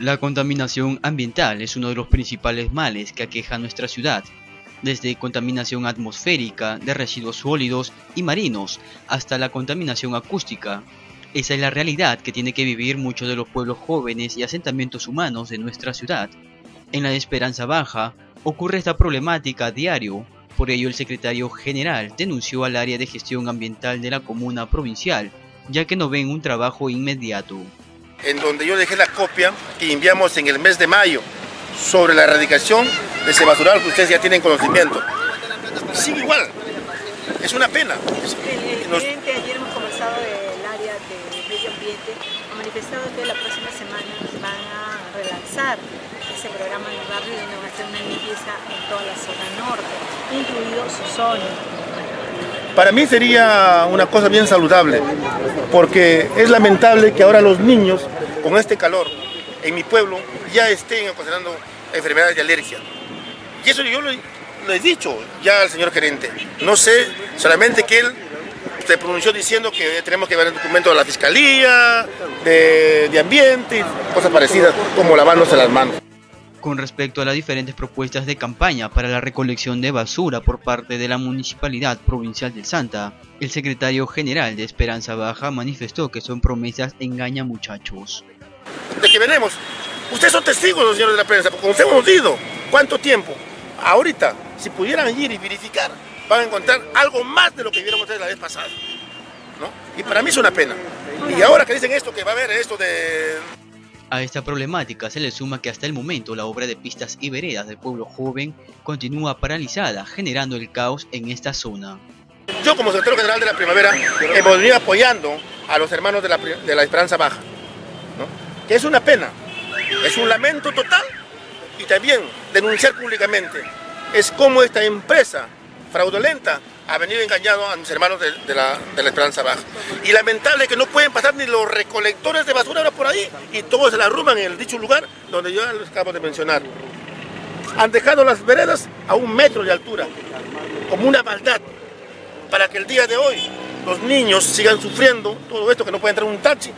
La contaminación ambiental es uno de los principales males que aqueja nuestra ciudad, desde contaminación atmosférica de residuos sólidos y marinos hasta la contaminación acústica. Esa es la realidad que tiene que vivir muchos de los pueblos jóvenes y asentamientos humanos de nuestra ciudad. En la Esperanza Baja ocurre esta problemática a diario, por ello el secretario general denunció al área de gestión ambiental de la comuna provincial, ya que no ven un trabajo inmediato en donde yo dejé la copia que enviamos en el mes de mayo sobre la erradicación de ese basural que ustedes ya tienen conocimiento. Sigue igual, es una pena. El, Nos... ayer hemos conversado del área de medio ambiente, ha manifestado que la próxima semana van a relanzar ese programa el barrio a hacer una limpieza en toda la zona norte, incluido su zona. Para mí sería una cosa bien saludable, porque es lamentable que ahora los niños, con este calor, en mi pueblo, ya estén ocasionando enfermedades de alergia. Y eso yo lo, he dicho ya al señor gerente. No sé, solamente que él se pronunció diciendo que tenemos que ver el documento de la Fiscalía, de, de Ambiente y cosas parecidas, como lavándose las manos con respecto a las diferentes propuestas de campaña para la recolección de basura por parte de la Municipalidad Provincial del Santa, el secretario general de Esperanza Baja manifestó que son promesas engaña muchachos. De que venimos, ustedes son testigos, señores de la prensa, porque nos hemos ido. ¿Cuánto tiempo? Ahorita, si pudieran ir y verificar, van a encontrar algo más de lo que vieron ustedes la vez pasada. ¿no? Y para mí es una pena. Y ahora que dicen esto, que va a haber esto de a esta problemática se le suma que hasta el momento la obra de pistas y veredas del pueblo joven continúa paralizada, generando el caos en esta zona. Yo como secretario general de la Primavera hemos venido apoyando a los hermanos de la, Esperanza Baja, es una pena, es un lamento total y también denunciar públicamente es como esta empresa fraudulenta ha venido engañado a mis hermanos de, la, Esperanza Baja. Y lamentable que no pueden pasar ni los recolectores de basura ahora por ahí y todos se la arruman en el dicho lugar donde yo les acabo de mencionar. Han dejado las veredas a un metro de altura, como una maldad, para que el día de hoy los niños sigan sufriendo todo esto que no puede entrar un taxi.